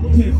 Hey.